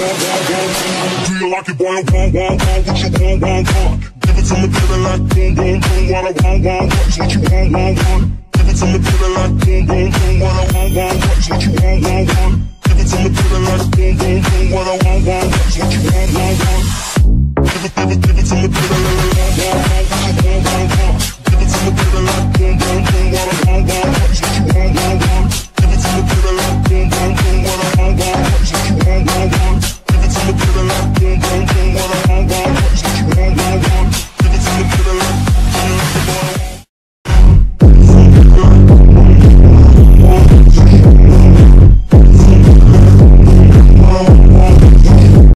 Do you like it, boy? I want, want, want? What you want, want, want? Give it to me, baby, like boom, boom, boom. What I want, want, want? Is what you want, want, want? Give it to me, baby,